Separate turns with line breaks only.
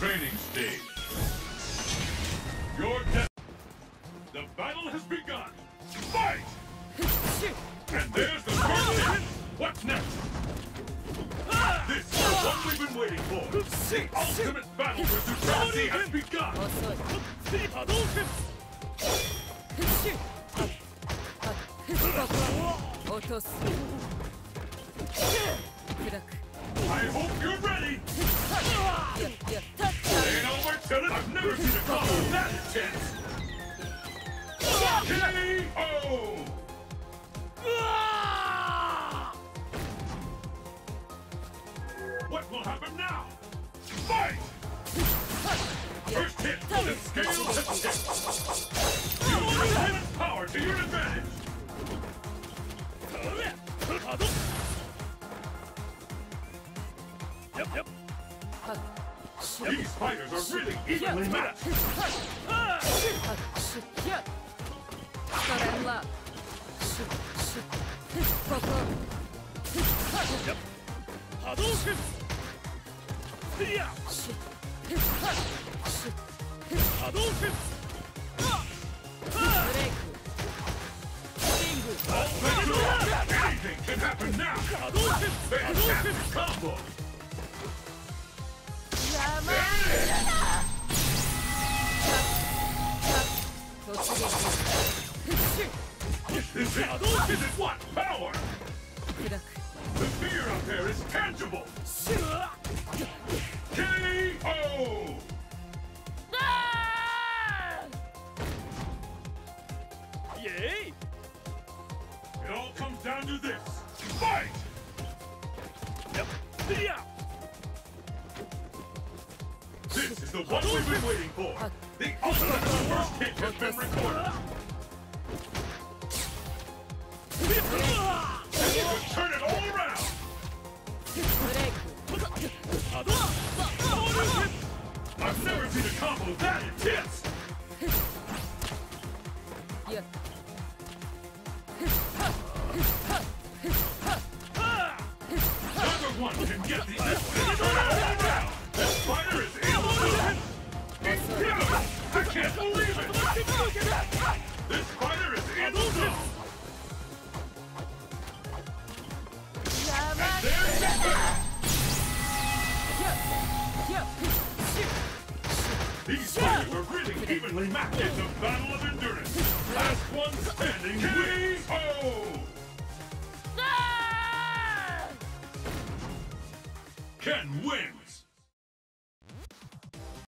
training stage. Your death. The battle has begun. Fight! And there's the first hit. What's next? This is one we've been waiting for. The ultimate battle for supremacy has begun.
遅
till it. KO! What will happen now? Fight! First hit, the scale has tipped.
シュッ
波動拳
ブレイクリング
Anything can happen now.
波動拳波動拳
Fantastic combo. This isn't what? Power! The fear up there is tangible!
Yay!
It all comes down to this. Fight! Yep. Yeah. The one we've been waiting for! Uh, the ultimate first hit has been recorded! This will turn it all around! I've never seen a combo that intense! Yeah. One can get the This fighter is! These fighters are really evenly matched in the Battle of Endurance! Last one standing Ken wins!